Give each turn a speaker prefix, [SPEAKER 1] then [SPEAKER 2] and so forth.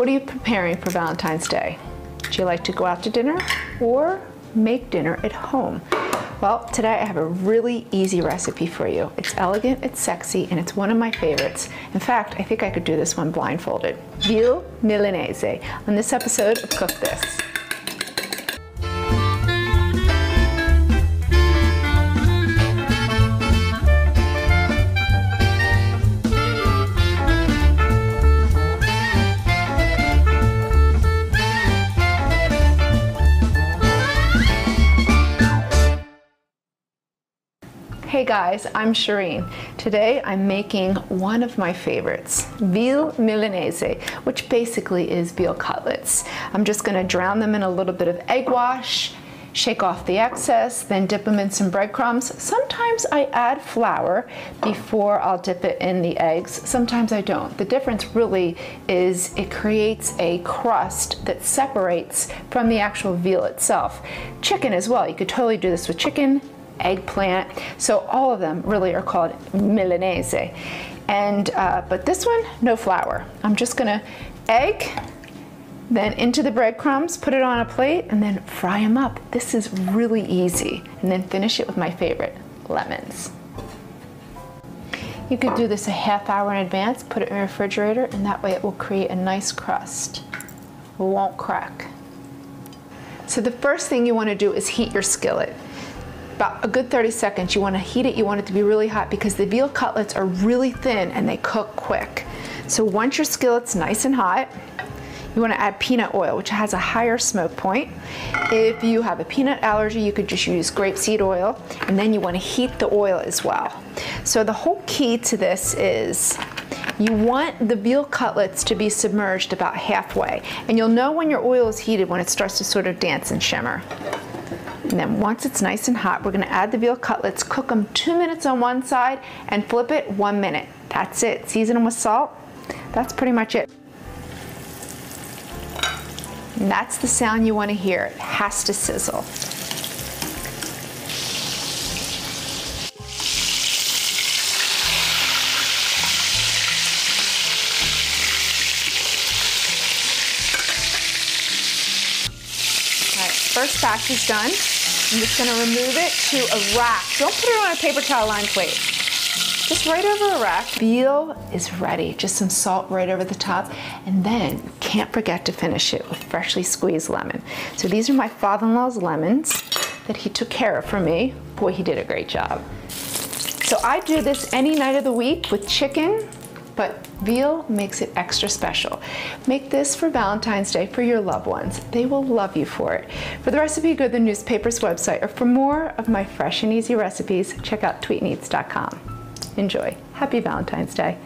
[SPEAKER 1] What are you preparing for Valentine's Day? Do you like to go out to dinner or make dinner at home? Well, today I have a really easy recipe for you. It's elegant, it's sexy, and it's one of my favorites. In fact, I think I could do this one blindfolded. Veal Milanese on this episode of Cook This. Hey guys, I'm Shereen. Today I'm making one of my favorites, veal milanese, which basically is veal cutlets. I'm just gonna drown them in a little bit of egg wash, shake off the excess, then dip them in some breadcrumbs. Sometimes I add flour before I'll dip it in the eggs. Sometimes I don't. The difference really is it creates a crust that separates from the actual veal itself. Chicken as well. You could totally do this with chicken, eggplant. So all of them really are called Milanese. And, uh, but this one, no flour. I'm just gonna egg, then into the breadcrumbs, put it on a plate, and then fry them up. This is really easy. And then finish it with my favorite, lemons. You could do this a half hour in advance, put it in the refrigerator, and that way it will create a nice crust. It won't crack. So the first thing you wanna do is heat your skillet about a good 30 seconds. You want to heat it, you want it to be really hot because the veal cutlets are really thin and they cook quick. So once your skillet's nice and hot, you want to add peanut oil, which has a higher smoke point. If you have a peanut allergy, you could just use grapeseed oil, and then you want to heat the oil as well. So the whole key to this is you want the veal cutlets to be submerged about halfway, and you'll know when your oil is heated when it starts to sort of dance and shimmer. And then once it's nice and hot, we're gonna add the veal cutlets, cook them two minutes on one side and flip it one minute. That's it. Season them with salt. That's pretty much it. And that's the sound you wanna hear. It has to sizzle. first batch is done. I'm just gonna remove it to a rack. Don't put it on a paper towel lined plate. Just right over a rack. Veal is ready. Just some salt right over the top. And then can't forget to finish it with freshly squeezed lemon. So these are my father-in-law's lemons that he took care of for me. Boy, he did a great job. So I do this any night of the week with chicken, but veal makes it extra special. Make this for Valentine's Day for your loved ones. They will love you for it. For the recipe, go to the newspaper's website, or for more of my fresh and easy recipes, check out tweetneats.com. Enjoy. Happy Valentine's Day.